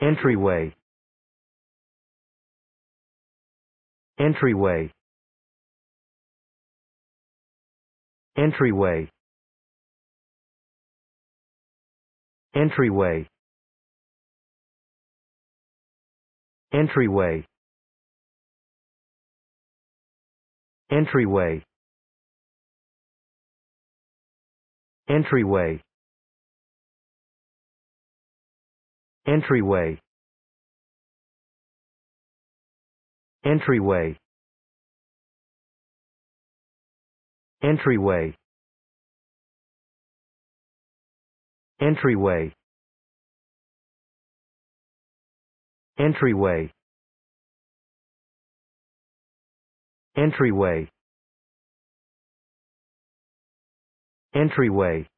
entryway. Entryway. Entryway. Entryway. Entryway. Entryway. Entryway entryway. Entryway. Entryway. Entryway. Entryway. Entryway. Entryway